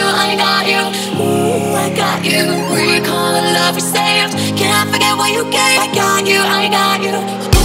you, I got you. Ooh, I got you. Recall the love we saved. Can't forget what you gave. I got you, I got you.